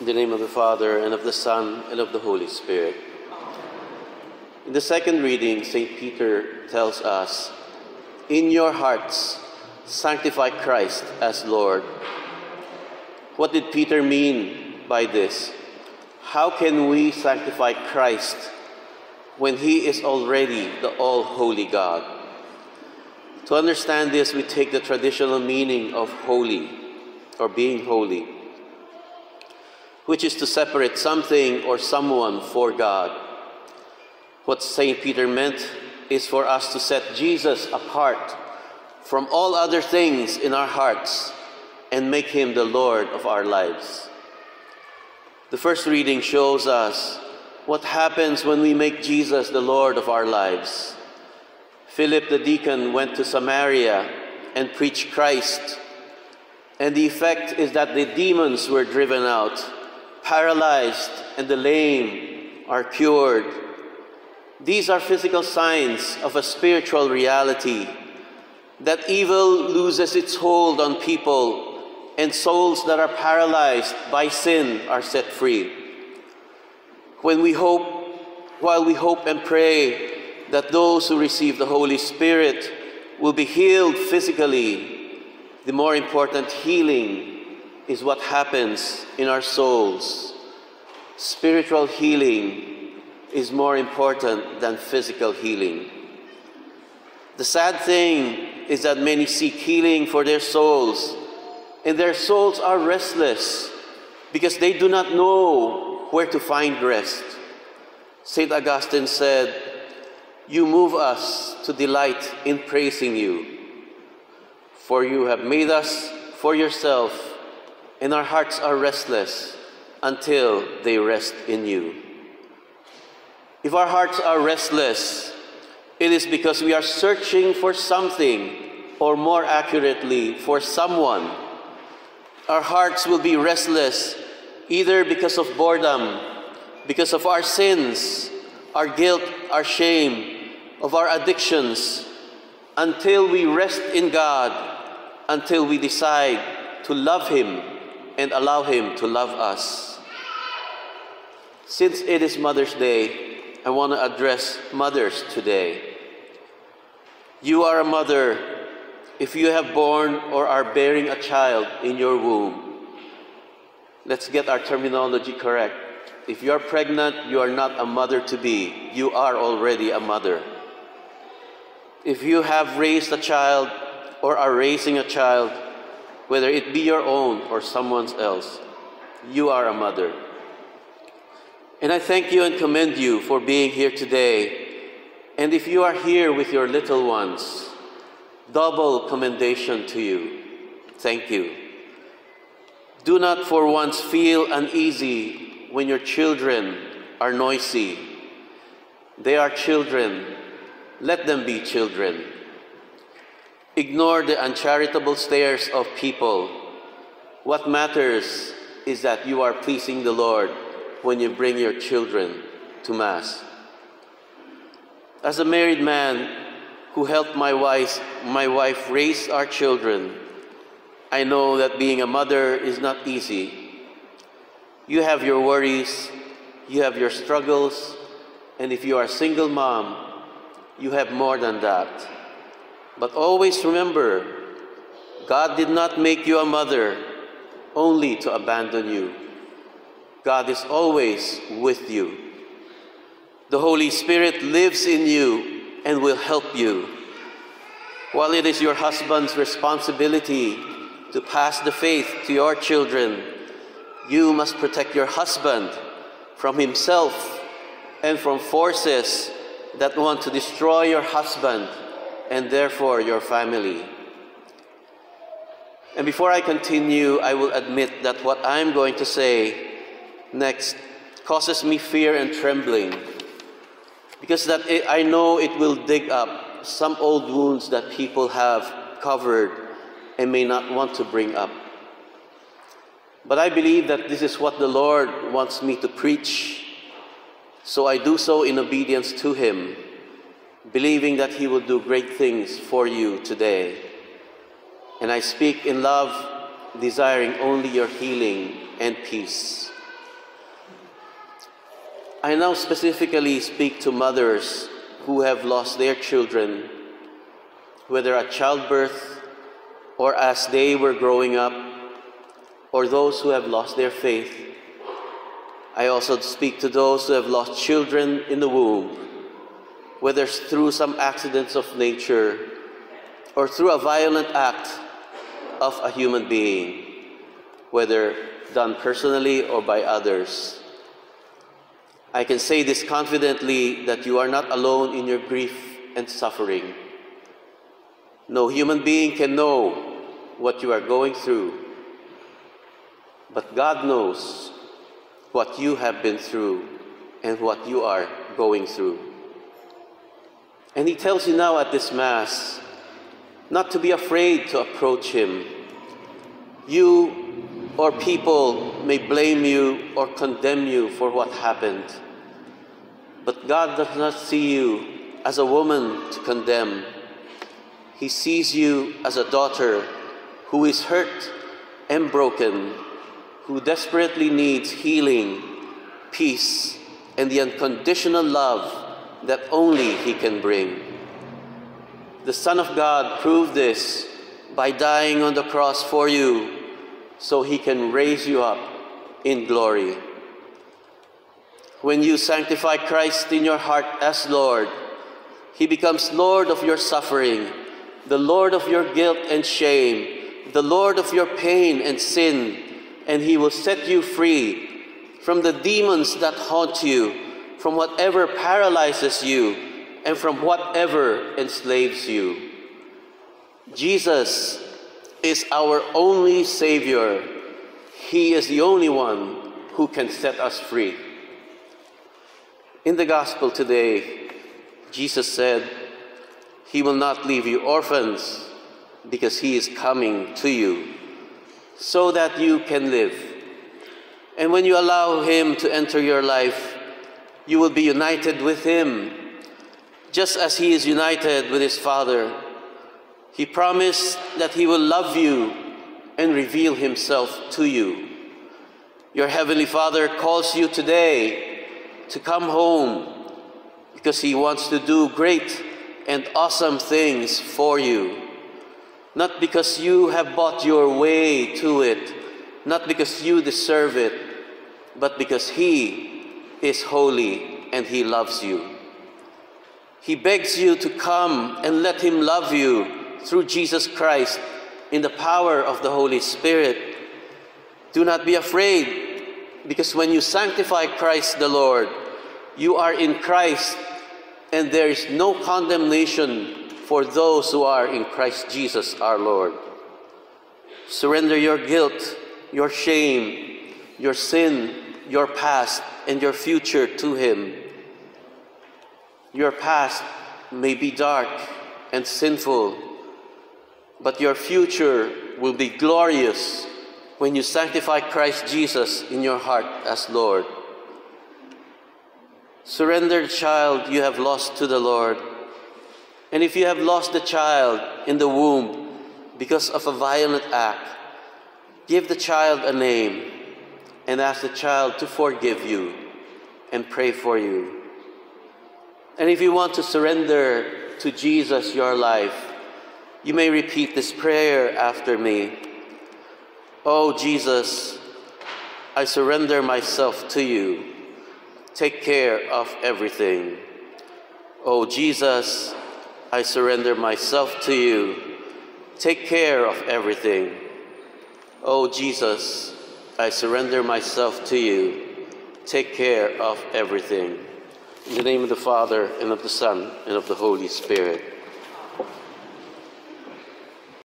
In the name of the Father, and of the Son, and of the Holy Spirit. In the second reading, St. Peter tells us, In your hearts, sanctify Christ as Lord. What did Peter mean by this? How can we sanctify Christ when he is already the all holy God? To understand this, we take the traditional meaning of holy or being holy, which is to separate something or someone for God. What St. Peter meant is for us to set Jesus apart from all other things in our hearts and make him the Lord of our lives. The first reading shows us what happens when we make Jesus the Lord of our lives. Philip the deacon went to Samaria and preached Christ, and the effect is that the demons were driven out, paralyzed, and the lame are cured. These are physical signs of a spiritual reality that evil loses its hold on people and souls that are paralyzed by sin are set free. When we hope, while we hope and pray that those who receive the Holy Spirit will be healed physically, the more important healing is what happens in our souls. Spiritual healing is more important than physical healing. The sad thing is that many seek healing for their souls and their souls are restless because they do not know where to find rest. St. Augustine said, You move us to delight in praising you, for you have made us for yourself, and our hearts are restless until they rest in you. If our hearts are restless, it is because we are searching for something, or more accurately, for someone our hearts will be restless either because of boredom, because of our sins, our guilt, our shame, of our addictions, until we rest in God, until we decide to love Him and allow Him to love us. Since it is Mother's Day, I want to address mothers today. You are a mother if you have born or are bearing a child in your womb, let's get our terminology correct. If you are pregnant, you are not a mother to be, you are already a mother. If you have raised a child or are raising a child, whether it be your own or someone else, you are a mother. And I thank you and commend you for being here today. And if you are here with your little ones, double commendation to you. Thank you. Do not for once feel uneasy when your children are noisy. They are children. Let them be children. Ignore the uncharitable stares of people. What matters is that you are pleasing the Lord when you bring your children to Mass. As a married man, who helped my wife, my wife raise our children. I know that being a mother is not easy. You have your worries, you have your struggles, and if you are a single mom, you have more than that. But always remember, God did not make you a mother only to abandon you. God is always with you. The Holy Spirit lives in you and will help you. While it is your husband's responsibility to pass the faith to your children, you must protect your husband from himself and from forces that want to destroy your husband and therefore your family. And before I continue, I will admit that what I'm going to say next causes me fear and trembling because that it, I know it will dig up some old wounds that people have covered and may not want to bring up. But I believe that this is what the Lord wants me to preach. So I do so in obedience to Him, believing that He will do great things for you today. And I speak in love, desiring only your healing and peace. I now specifically speak to mothers who have lost their children, whether at childbirth or as they were growing up, or those who have lost their faith. I also speak to those who have lost children in the womb, whether through some accidents of nature or through a violent act of a human being, whether done personally or by others. I can say this confidently that you are not alone in your grief and suffering. No human being can know what you are going through, but God knows what you have been through and what you are going through. And He tells you now at this Mass not to be afraid to approach Him. You or people may blame you or condemn you for what happened. But God does not see you as a woman to condemn. He sees you as a daughter who is hurt and broken, who desperately needs healing, peace, and the unconditional love that only He can bring. The Son of God proved this by dying on the cross for you so He can raise you up in glory. When you sanctify Christ in your heart as Lord, He becomes Lord of your suffering, the Lord of your guilt and shame, the Lord of your pain and sin, and He will set you free from the demons that haunt you, from whatever paralyzes you, and from whatever enslaves you. Jesus is our only Savior. He is the only one who can set us free. In the gospel today, Jesus said, He will not leave you orphans because He is coming to you so that you can live. And when you allow Him to enter your life, you will be united with Him, just as He is united with His Father. He promised that He will love you and reveal Himself to you. Your Heavenly Father calls you today to come home because He wants to do great and awesome things for you. Not because you have bought your way to it, not because you deserve it, but because He is holy and He loves you. He begs you to come and let Him love you through Jesus Christ in the power of the Holy Spirit. Do not be afraid because when you sanctify Christ the Lord, you are in Christ, and there is no condemnation for those who are in Christ Jesus our Lord. Surrender your guilt, your shame, your sin, your past, and your future to Him. Your past may be dark and sinful, but your future will be glorious when you sanctify Christ Jesus in your heart as Lord. Surrender the child you have lost to the Lord. And if you have lost the child in the womb because of a violent act, give the child a name and ask the child to forgive you and pray for you. And if you want to surrender to Jesus your life, you may repeat this prayer after me. Oh, Jesus, I surrender myself to you. Take care of everything. Oh, Jesus, I surrender myself to you. Take care of everything. Oh, Jesus, I surrender myself to you. Take care of everything. In the name of the Father, and of the Son, and of the Holy Spirit.